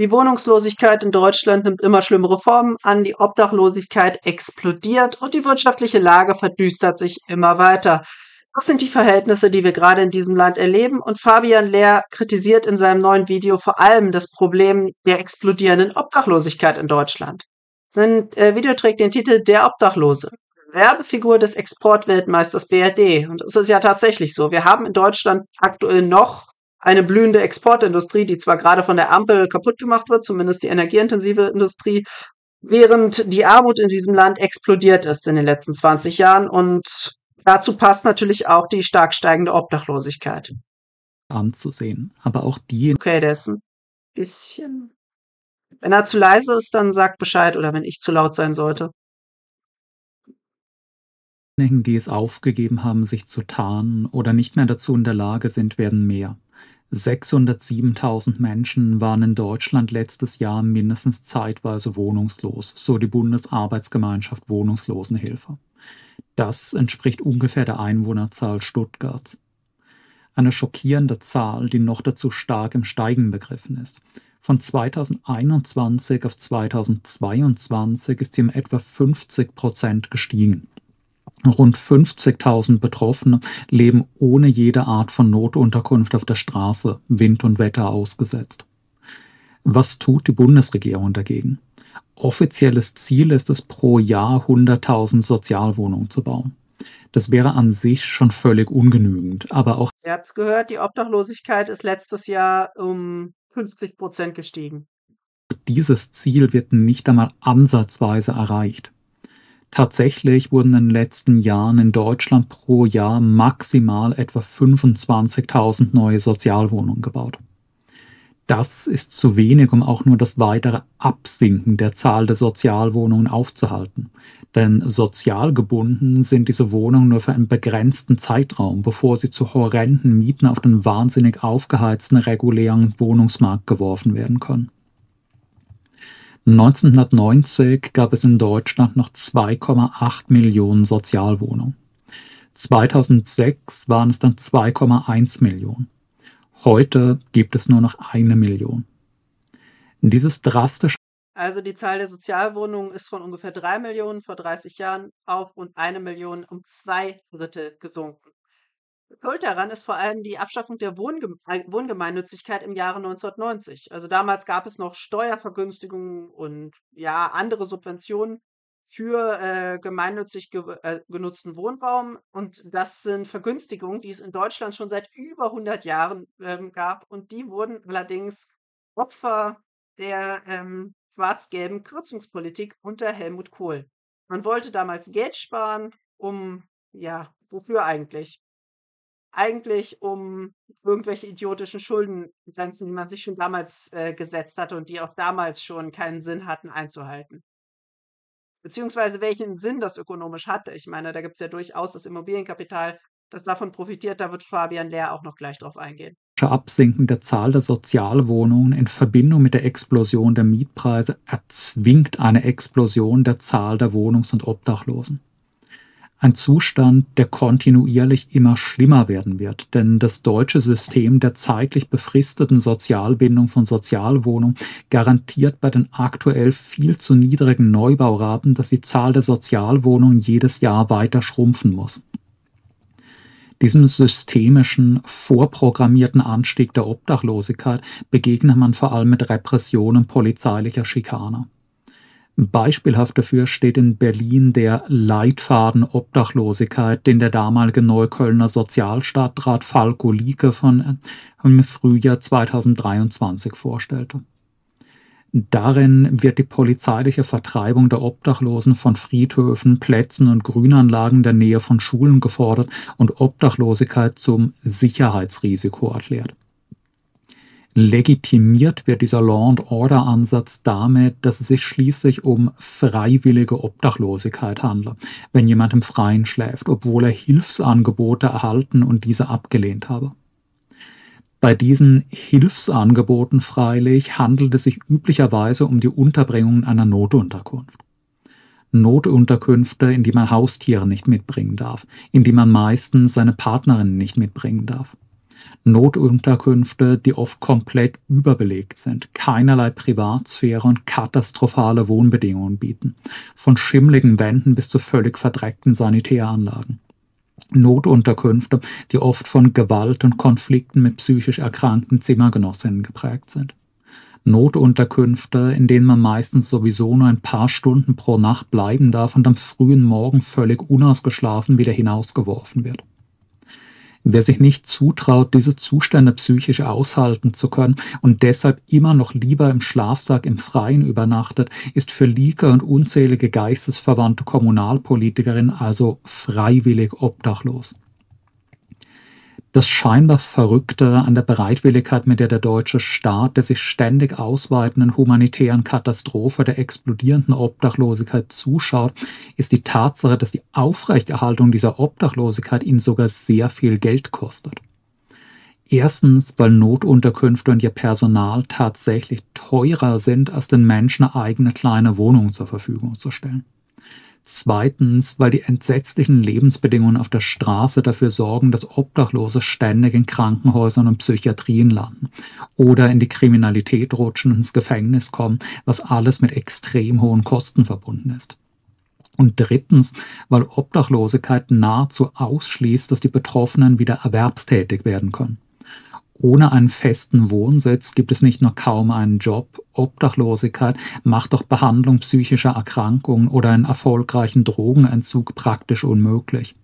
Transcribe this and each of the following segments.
Die Wohnungslosigkeit in Deutschland nimmt immer schlimmere Formen an, die Obdachlosigkeit explodiert und die wirtschaftliche Lage verdüstert sich immer weiter. Das sind die Verhältnisse, die wir gerade in diesem Land erleben und Fabian Lehr kritisiert in seinem neuen Video vor allem das Problem der explodierenden Obdachlosigkeit in Deutschland. Sein äh, Video trägt den Titel Der Obdachlose. Werbefigur des Exportweltmeisters BRD. Und es ist ja tatsächlich so. Wir haben in Deutschland aktuell noch eine blühende Exportindustrie, die zwar gerade von der Ampel kaputt gemacht wird, zumindest die energieintensive Industrie, während die Armut in diesem Land explodiert ist in den letzten 20 Jahren. Und dazu passt natürlich auch die stark steigende Obdachlosigkeit. Anzusehen. Aber auch die. Okay, der ist ein bisschen. Wenn er zu leise ist, dann sagt Bescheid oder wenn ich zu laut sein sollte. die es aufgegeben haben, sich zu tarnen oder nicht mehr dazu in der Lage sind, werden mehr. 607.000 Menschen waren in Deutschland letztes Jahr mindestens zeitweise wohnungslos, so die Bundesarbeitsgemeinschaft Wohnungslosenhilfe. Das entspricht ungefähr der Einwohnerzahl Stuttgarts. Eine schockierende Zahl, die noch dazu stark im Steigen begriffen ist. Von 2021 auf 2022 ist sie um etwa 50 Prozent gestiegen. Rund 50.000 Betroffene leben ohne jede Art von Notunterkunft auf der Straße, Wind und Wetter ausgesetzt. Was tut die Bundesregierung dagegen? Offizielles Ziel ist es, pro Jahr 100.000 Sozialwohnungen zu bauen. Das wäre an sich schon völlig ungenügend, aber auch. Ihr habt es gehört, die Obdachlosigkeit ist letztes Jahr um 50 Prozent gestiegen. Dieses Ziel wird nicht einmal ansatzweise erreicht. Tatsächlich wurden in den letzten Jahren in Deutschland pro Jahr maximal etwa 25.000 neue Sozialwohnungen gebaut. Das ist zu wenig, um auch nur das weitere Absinken der Zahl der Sozialwohnungen aufzuhalten. Denn sozial gebunden sind diese Wohnungen nur für einen begrenzten Zeitraum, bevor sie zu horrenden Mieten auf den wahnsinnig aufgeheizten regulären Wohnungsmarkt geworfen werden können. 1990 gab es in Deutschland noch 2,8 Millionen Sozialwohnungen. 2006 waren es dann 2,1 Millionen. Heute gibt es nur noch eine Million. Dieses drastische also die Zahl der Sozialwohnungen ist von ungefähr drei Millionen vor 30 Jahren auf rund eine Million um zwei Drittel gesunken. Schuld daran ist vor allem die Abschaffung der Wohnge äh, Wohngemeinnützigkeit im Jahre 1990. Also damals gab es noch Steuervergünstigungen und ja andere Subventionen für äh, gemeinnützig ge äh, genutzten Wohnraum. Und das sind Vergünstigungen, die es in Deutschland schon seit über 100 Jahren ähm, gab. Und die wurden allerdings Opfer der ähm, schwarz-gelben Kürzungspolitik unter Helmut Kohl. Man wollte damals Geld sparen, um, ja, wofür eigentlich? Eigentlich um irgendwelche idiotischen Schuldengrenzen, die man sich schon damals äh, gesetzt hatte und die auch damals schon keinen Sinn hatten einzuhalten. Beziehungsweise welchen Sinn das ökonomisch hatte. Ich meine, da gibt es ja durchaus das Immobilienkapital, das davon profitiert. Da wird Fabian Lehr auch noch gleich drauf eingehen. Absinken der Zahl der Sozialwohnungen in Verbindung mit der Explosion der Mietpreise erzwingt eine Explosion der Zahl der Wohnungs- und Obdachlosen ein Zustand, der kontinuierlich immer schlimmer werden wird, denn das deutsche System der zeitlich befristeten Sozialbindung von Sozialwohnungen garantiert bei den aktuell viel zu niedrigen Neubauraten, dass die Zahl der Sozialwohnungen jedes Jahr weiter schrumpfen muss. Diesem systemischen, vorprogrammierten Anstieg der Obdachlosigkeit begegnet man vor allem mit Repressionen polizeilicher Schikane. Beispielhaft dafür steht in Berlin der Leitfaden Obdachlosigkeit, den der damalige Neuköllner Sozialstadtrat Falko Lieke von, im Frühjahr 2023 vorstellte. Darin wird die polizeiliche Vertreibung der Obdachlosen von Friedhöfen, Plätzen und Grünanlagen der Nähe von Schulen gefordert und Obdachlosigkeit zum Sicherheitsrisiko erklärt legitimiert wird dieser Law-and-Order-Ansatz damit, dass es sich schließlich um freiwillige Obdachlosigkeit handelt, wenn jemand im Freien schläft, obwohl er Hilfsangebote erhalten und diese abgelehnt habe. Bei diesen Hilfsangeboten freilich handelt es sich üblicherweise um die Unterbringung einer Notunterkunft. Notunterkünfte, in die man Haustiere nicht mitbringen darf, in die man meistens seine Partnerin nicht mitbringen darf. Notunterkünfte, die oft komplett überbelegt sind, keinerlei Privatsphäre und katastrophale Wohnbedingungen bieten, von schimmligen Wänden bis zu völlig verdreckten Sanitäranlagen. Notunterkünfte, die oft von Gewalt und Konflikten mit psychisch erkrankten Zimmergenossinnen geprägt sind. Notunterkünfte, in denen man meistens sowieso nur ein paar Stunden pro Nacht bleiben darf und am frühen Morgen völlig unausgeschlafen wieder hinausgeworfen wird. Wer sich nicht zutraut, diese Zustände psychisch aushalten zu können und deshalb immer noch lieber im Schlafsack im Freien übernachtet, ist für Lieke und unzählige geistesverwandte Kommunalpolitikerinnen also freiwillig obdachlos. Das scheinbar Verrückte an der Bereitwilligkeit, mit der der deutsche Staat der sich ständig ausweitenden humanitären Katastrophe der explodierenden Obdachlosigkeit zuschaut, ist die Tatsache, dass die Aufrechterhaltung dieser Obdachlosigkeit ihn sogar sehr viel Geld kostet. Erstens, weil Notunterkünfte und ihr Personal tatsächlich teurer sind, als den Menschen eine eigene kleine Wohnung zur Verfügung zu stellen. Zweitens, weil die entsetzlichen Lebensbedingungen auf der Straße dafür sorgen, dass Obdachlose ständig in Krankenhäusern und Psychiatrien landen oder in die Kriminalität rutschen und ins Gefängnis kommen, was alles mit extrem hohen Kosten verbunden ist. Und drittens, weil Obdachlosigkeit nahezu ausschließt, dass die Betroffenen wieder erwerbstätig werden können. Ohne einen festen Wohnsitz gibt es nicht nur kaum einen Job, Obdachlosigkeit macht auch Behandlung psychischer Erkrankungen oder einen erfolgreichen Drogenentzug praktisch unmöglich.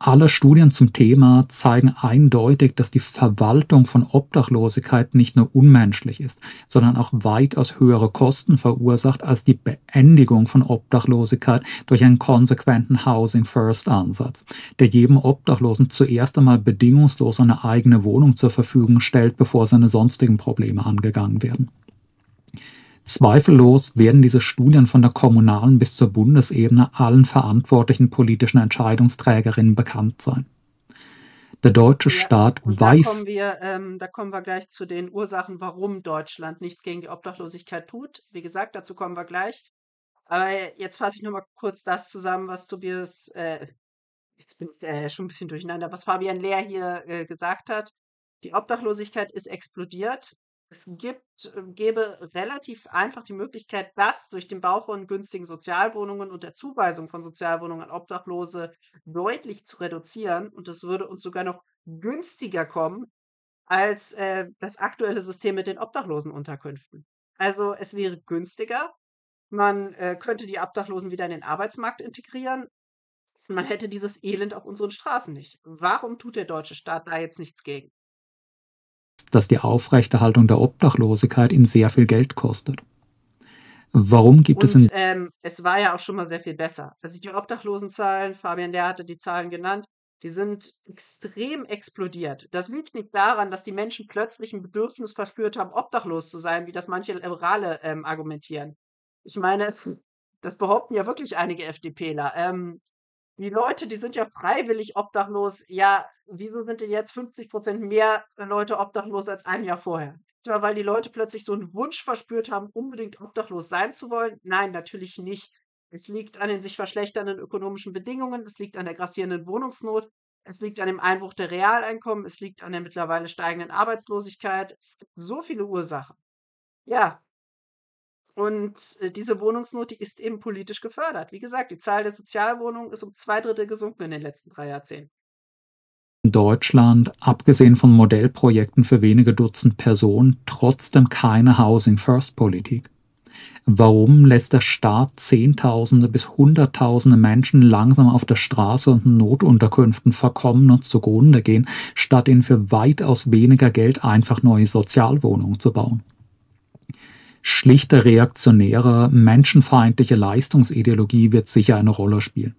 Alle Studien zum Thema zeigen eindeutig, dass die Verwaltung von Obdachlosigkeit nicht nur unmenschlich ist, sondern auch weitaus höhere Kosten verursacht als die Beendigung von Obdachlosigkeit durch einen konsequenten Housing First Ansatz, der jedem Obdachlosen zuerst einmal bedingungslos eine eigene Wohnung zur Verfügung stellt, bevor seine sonstigen Probleme angegangen werden. Zweifellos werden diese Studien von der kommunalen bis zur Bundesebene allen verantwortlichen politischen Entscheidungsträgerinnen bekannt sein. Der deutsche ja, Staat weiß. Da kommen, wir, ähm, da kommen wir gleich zu den Ursachen, warum Deutschland nicht gegen die Obdachlosigkeit tut. Wie gesagt, dazu kommen wir gleich. Aber jetzt fasse ich nochmal kurz das zusammen, was Tobias, äh, jetzt bin ich äh, schon ein bisschen durcheinander, was Fabian Lehr hier äh, gesagt hat. Die Obdachlosigkeit ist explodiert es gibt, äh, gäbe relativ einfach die Möglichkeit, das durch den Bau von günstigen Sozialwohnungen und der Zuweisung von Sozialwohnungen an Obdachlose deutlich zu reduzieren. Und es würde uns sogar noch günstiger kommen als äh, das aktuelle System mit den Obdachlosenunterkünften. Also es wäre günstiger. Man äh, könnte die Obdachlosen wieder in den Arbeitsmarkt integrieren. Man hätte dieses Elend auf unseren Straßen nicht. Warum tut der deutsche Staat da jetzt nichts gegen? Dass die Aufrechterhaltung der Obdachlosigkeit ihn sehr viel Geld kostet. Warum gibt Und, es in. Ähm, es war ja auch schon mal sehr viel besser. Also die Obdachlosenzahlen, Fabian der hatte die Zahlen genannt, die sind extrem explodiert. Das liegt nicht daran, dass die Menschen plötzlich ein Bedürfnis verspürt haben, obdachlos zu sein, wie das manche Liberale ähm, argumentieren. Ich meine, das behaupten ja wirklich einige FDPler. Ähm, die Leute, die sind ja freiwillig obdachlos. Ja, wieso sind denn jetzt 50% mehr Leute obdachlos als ein Jahr vorher? Ja, weil die Leute plötzlich so einen Wunsch verspürt haben, unbedingt obdachlos sein zu wollen? Nein, natürlich nicht. Es liegt an den sich verschlechternden ökonomischen Bedingungen, es liegt an der grassierenden Wohnungsnot, es liegt an dem Einbruch der Realeinkommen, es liegt an der mittlerweile steigenden Arbeitslosigkeit. Es gibt so viele Ursachen. Ja, und äh, diese Wohnungsnot, die ist eben politisch gefördert. Wie gesagt, die Zahl der Sozialwohnungen ist um zwei Drittel gesunken in den letzten drei Jahrzehnten. In Deutschland, abgesehen von Modellprojekten für wenige Dutzend Personen, trotzdem keine Housing First Politik. Warum lässt der Staat Zehntausende bis Hunderttausende Menschen langsam auf der Straße und in Notunterkünften verkommen und zugrunde gehen, statt ihnen für weitaus weniger Geld einfach neue Sozialwohnungen zu bauen? Schlichte reaktionäre, menschenfeindliche Leistungsideologie wird sicher eine Rolle spielen.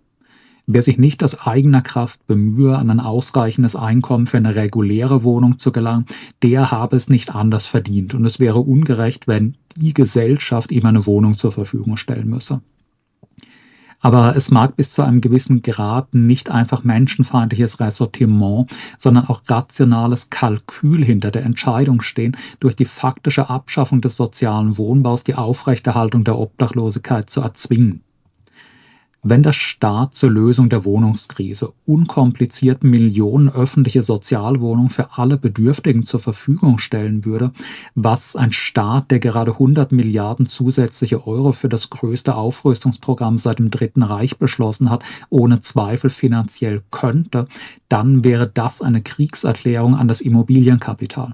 Wer sich nicht aus eigener Kraft bemühe, an ein ausreichendes Einkommen für eine reguläre Wohnung zu gelangen, der habe es nicht anders verdient und es wäre ungerecht, wenn die Gesellschaft ihm eine Wohnung zur Verfügung stellen müsse. Aber es mag bis zu einem gewissen Grad nicht einfach menschenfeindliches Ressortiment, sondern auch rationales Kalkül hinter der Entscheidung stehen, durch die faktische Abschaffung des sozialen Wohnbaus die Aufrechterhaltung der Obdachlosigkeit zu erzwingen. Wenn der Staat zur Lösung der Wohnungskrise unkompliziert Millionen öffentliche Sozialwohnungen für alle Bedürftigen zur Verfügung stellen würde, was ein Staat, der gerade 100 Milliarden zusätzliche Euro für das größte Aufrüstungsprogramm seit dem Dritten Reich beschlossen hat, ohne Zweifel finanziell könnte, dann wäre das eine Kriegserklärung an das Immobilienkapital.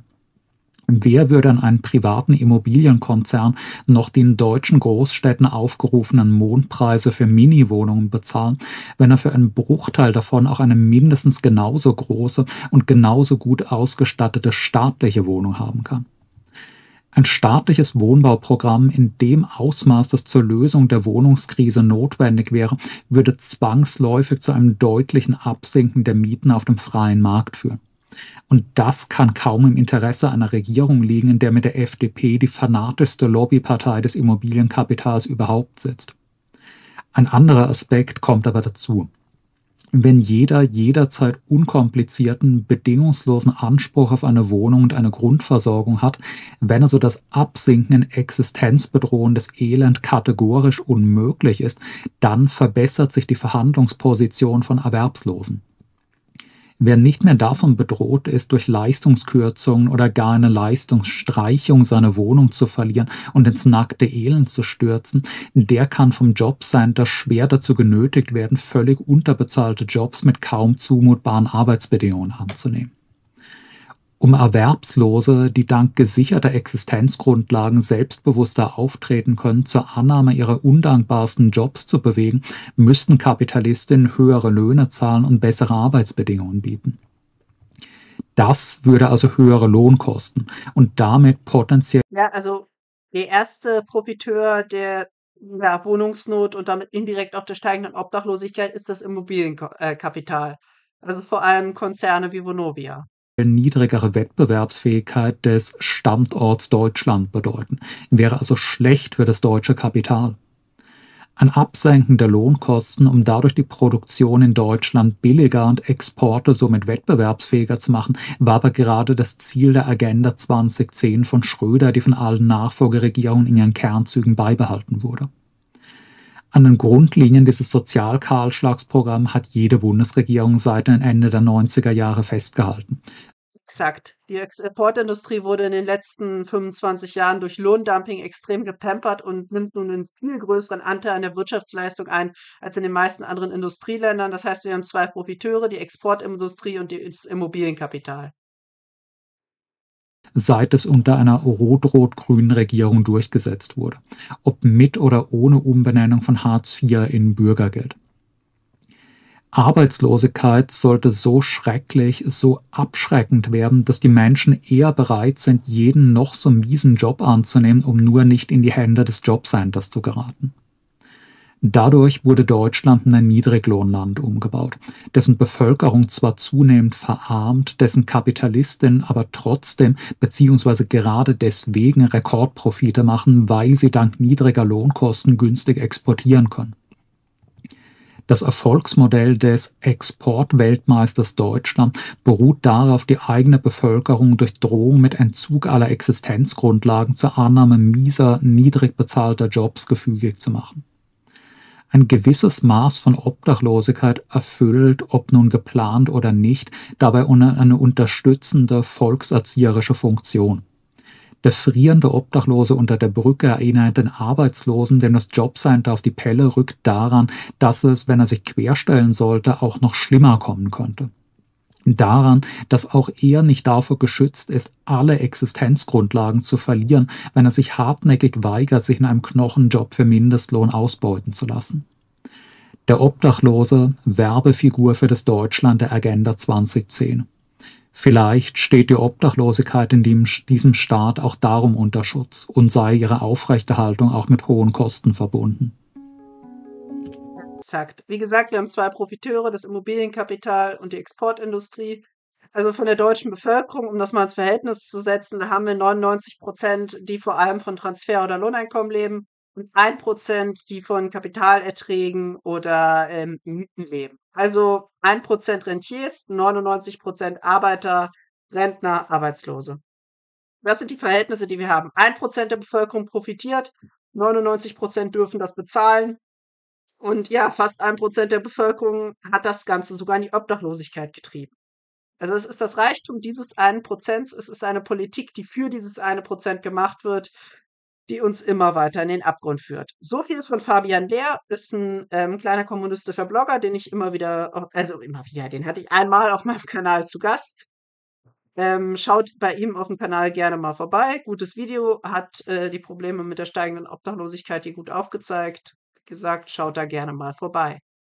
Wer würde an einen privaten Immobilienkonzern noch die in deutschen Großstädten aufgerufenen Mondpreise für Miniwohnungen bezahlen, wenn er für einen Bruchteil davon auch eine mindestens genauso große und genauso gut ausgestattete staatliche Wohnung haben kann? Ein staatliches Wohnbauprogramm in dem Ausmaß, das zur Lösung der Wohnungskrise notwendig wäre, würde zwangsläufig zu einem deutlichen Absinken der Mieten auf dem freien Markt führen. Und das kann kaum im Interesse einer Regierung liegen, in der mit der FDP die fanatischste Lobbypartei des Immobilienkapitals überhaupt sitzt. Ein anderer Aspekt kommt aber dazu. Wenn jeder jederzeit unkomplizierten, bedingungslosen Anspruch auf eine Wohnung und eine Grundversorgung hat, wenn also das Absinken in existenzbedrohendes Elend kategorisch unmöglich ist, dann verbessert sich die Verhandlungsposition von Erwerbslosen. Wer nicht mehr davon bedroht ist, durch Leistungskürzungen oder gar eine Leistungsstreichung seine Wohnung zu verlieren und ins nackte Elend zu stürzen, der kann vom Jobcenter schwer dazu genötigt werden, völlig unterbezahlte Jobs mit kaum zumutbaren Arbeitsbedingungen anzunehmen um Erwerbslose, die dank gesicherter Existenzgrundlagen selbstbewusster auftreten können, zur Annahme ihrer undankbarsten Jobs zu bewegen, müssten Kapitalistinnen höhere Löhne zahlen und bessere Arbeitsbedingungen bieten. Das würde also höhere Lohnkosten und damit potenziell. Ja, also der erste Profiteur der ja, Wohnungsnot und damit indirekt auch der steigenden Obdachlosigkeit ist das Immobilienkapital. Also vor allem Konzerne wie Vonovia niedrigere Wettbewerbsfähigkeit des Standorts Deutschland bedeuten, wäre also schlecht für das deutsche Kapital. Ein Absenken der Lohnkosten, um dadurch die Produktion in Deutschland billiger und Exporte somit wettbewerbsfähiger zu machen, war aber gerade das Ziel der Agenda 2010 von Schröder, die von allen Nachfolgeregierungen in ihren Kernzügen beibehalten wurde. An den Grundlinien dieses Sozialkahlschlagsprogramms hat jede Bundesregierung seit dem Ende der 90er Jahre festgehalten. Exakt. Die Exportindustrie wurde in den letzten 25 Jahren durch Lohndumping extrem gepampert und nimmt nun einen viel größeren Anteil an der Wirtschaftsleistung ein als in den meisten anderen Industrieländern. Das heißt, wir haben zwei Profiteure, die Exportindustrie und das Immobilienkapital seit es unter einer rot-rot-grünen Regierung durchgesetzt wurde, ob mit oder ohne Umbenennung von Hartz IV in Bürgergeld. Arbeitslosigkeit sollte so schrecklich, so abschreckend werden, dass die Menschen eher bereit sind, jeden noch so miesen Job anzunehmen, um nur nicht in die Hände des Jobcenters zu geraten. Dadurch wurde Deutschland in ein Niedriglohnland umgebaut, dessen Bevölkerung zwar zunehmend verarmt, dessen Kapitalistinnen aber trotzdem bzw. gerade deswegen Rekordprofite machen, weil sie dank niedriger Lohnkosten günstig exportieren können. Das Erfolgsmodell des Exportweltmeisters Deutschland beruht darauf, die eigene Bevölkerung durch Drohung mit Entzug aller Existenzgrundlagen zur Annahme mieser, niedrig bezahlter Jobs gefügig zu machen ein gewisses Maß von Obdachlosigkeit erfüllt, ob nun geplant oder nicht, dabei eine unterstützende volkserzieherische Funktion. Der frierende Obdachlose unter der Brücke erinnert den Arbeitslosen, dem das Jobcenter auf die Pelle rückt, daran, dass es, wenn er sich querstellen sollte, auch noch schlimmer kommen könnte. Daran, dass auch er nicht davor geschützt ist, alle Existenzgrundlagen zu verlieren, wenn er sich hartnäckig weigert, sich in einem Knochenjob für Mindestlohn ausbeuten zu lassen. Der Obdachlose Werbefigur für das Deutschland der Agenda 2010. Vielleicht steht die Obdachlosigkeit in diesem Staat auch darum unter Schutz und sei ihre Aufrechterhaltung auch mit hohen Kosten verbunden. Exakt. Wie gesagt, wir haben zwei Profiteure, das Immobilienkapital und die Exportindustrie. Also von der deutschen Bevölkerung, um das mal ins Verhältnis zu setzen, da haben wir 99 Prozent, die vor allem von Transfer- oder Lohneinkommen leben und 1 Prozent, die von Kapitalerträgen oder ähm, Mieten leben. Also 1 Prozent Rentiers, 99 Prozent Arbeiter, Rentner, Arbeitslose. Das sind die Verhältnisse, die wir haben. 1 Prozent der Bevölkerung profitiert, 99 Prozent dürfen das bezahlen Und ja, fast ein Prozent der Bevölkerung hat das Ganze sogar in die Obdachlosigkeit getrieben. Also es ist das Reichtum dieses einen Prozents, es ist eine Politik, die für dieses eine Prozent gemacht wird, die uns immer weiter in den Abgrund führt. So viel von Fabian Lehr ist ein ähm, kleiner kommunistischer Blogger, den ich immer wieder, also immer wieder, den hatte ich einmal auf meinem Kanal zu Gast. Ähm, schaut bei ihm auf dem Kanal gerne mal vorbei. Gutes Video, hat äh, die Probleme mit der steigenden Obdachlosigkeit hier gut aufgezeigt. Gesagt, schaut da gerne mal vorbei.